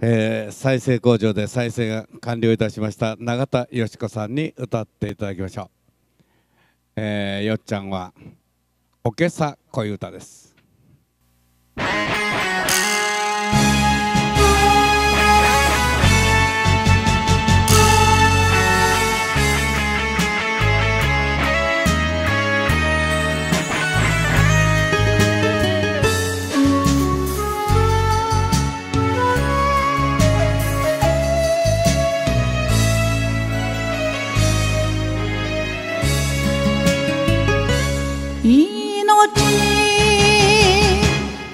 えー、再生工場で再生が完了いたしました永田よし子さんに歌っていただきましょう、えー、よっちゃんは「おけさ恋歌」です。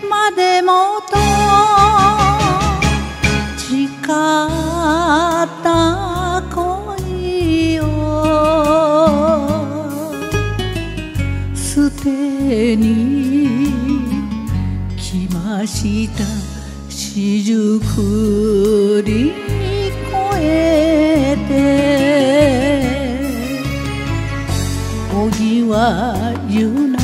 までもと誓った恋を。すてに来ました四十九に越えて小荻は言うな。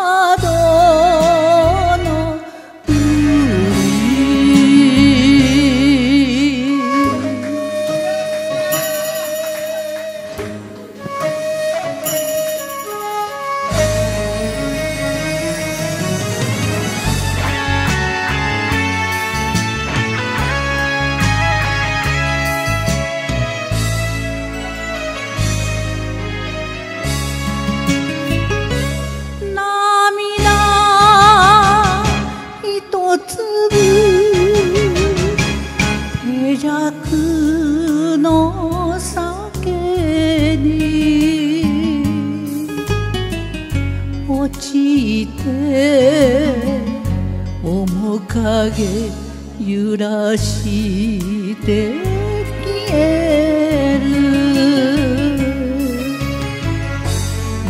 花朵。の酒に落ちて面影揺らして消える。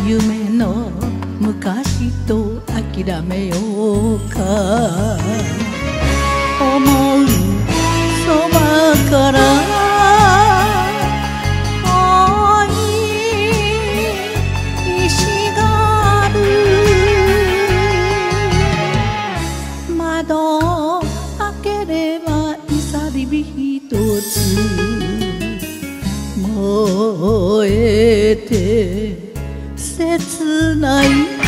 夢の昔と諦めようか。思て切ない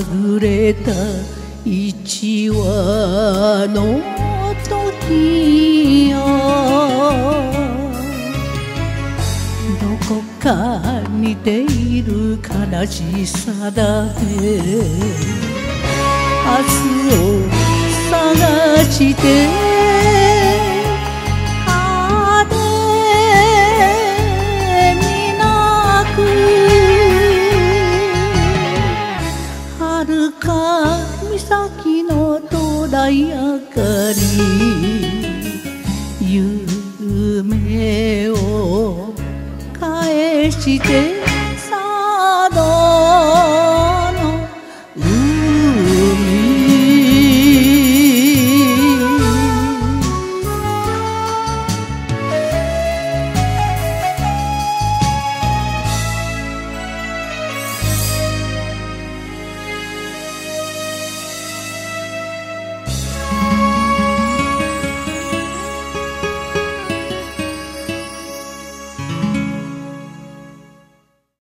はぐれた一羽の時よ。どこか似ている悲しさだけ。明日を探して。明かり。夢を返して